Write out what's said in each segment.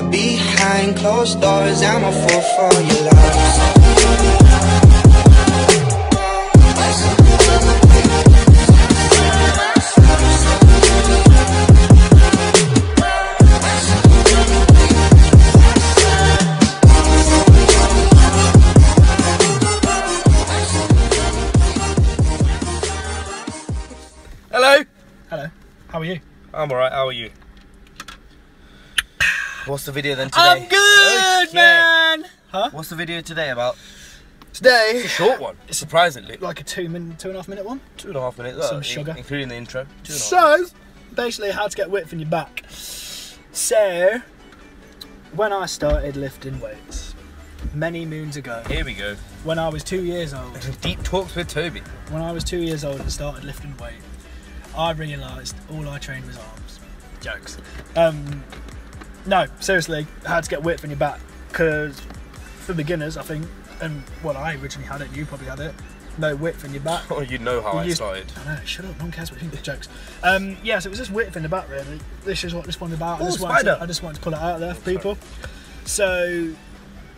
But behind closed doors, I'm a fool for your love. Hello. Hello. How are you? I'm alright. How are you? What's the video then today? I'm good, Okay. man. Huh? What's the video today about? Today, It's a short one, surprisingly. like a two minute, two and a half minute one. Two and a half minutes. Some uh, sugar. including the intro. Two and a half. So, basically, how to get width in your back. So, when I started lifting weights many moons ago, Here we go. when I was two years old, Deep talks with Toby. when I was two years old and started lifting weight, I realised all I trained was arms. Jokes. Um, no, seriously, how to get width in your back. Because for beginners, I think, and well, I originally had it, you probably had it, no width in your back. Oh, you know how You I used- started. I know, shut up, no one cares what you think, jokes. Um, yeah, so it was just width in the back, really. This is what this one's about. I, Oh, just to, I just wanted to pull it out there for people. So,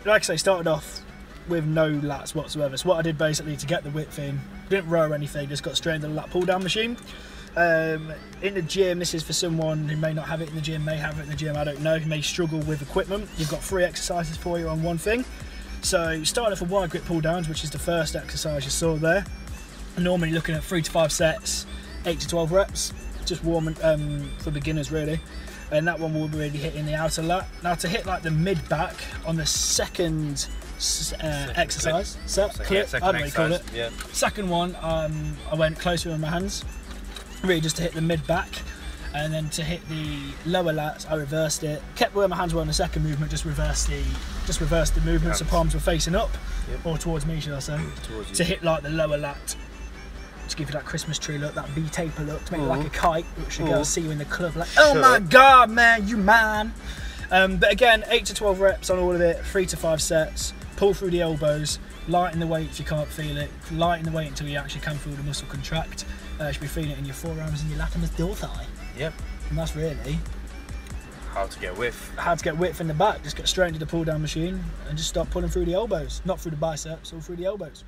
like I say, started off with no lats whatsoever. So what I did basically to get the width in, didn't row or anything, just got straight into the lat pull down machine. Um, in the gym, this is for someone who may not have it in the gym, may have it in the gym, I don't know, who may struggle with equipment. You've got three exercises for you on one thing. So starting off with wide grip pull downs, which is the first exercise you saw there. Normally looking at three to five sets, eight to twelve reps, just warming um, for beginners really. And that one will be really hitting the outer lat. Now to hit like the mid back on the second uh, exercise, set, Second, clip, second I don't know what you call it. Yeah. Second one, um, I went closer with my hands, really just to hit the mid back, and then to hit the lower lats, I reversed it. Kept where my hands were on the second movement, just reversed the just reversed the movement, so palms were facing up, Yep. or towards me, should I say? To hit like the lower lat, to give you that Christmas tree look, that V taper look, to make it like a kite, which the girls see you in the club like, oh Shut my god, man, you man. Um, but again, eight to twelve reps on all of it, three to five sets. Pull through the elbows, lighten the weight if you can't feel it. Lighten the weight until you actually can feel the muscle contract. Uh, you should be feeling it in your forearms and your latimus dorsi. Yep. And that's really How to get width. how to get width in the back. Just get straight into the pull down machine and just start pulling through the elbows, not through the biceps, or through the elbows.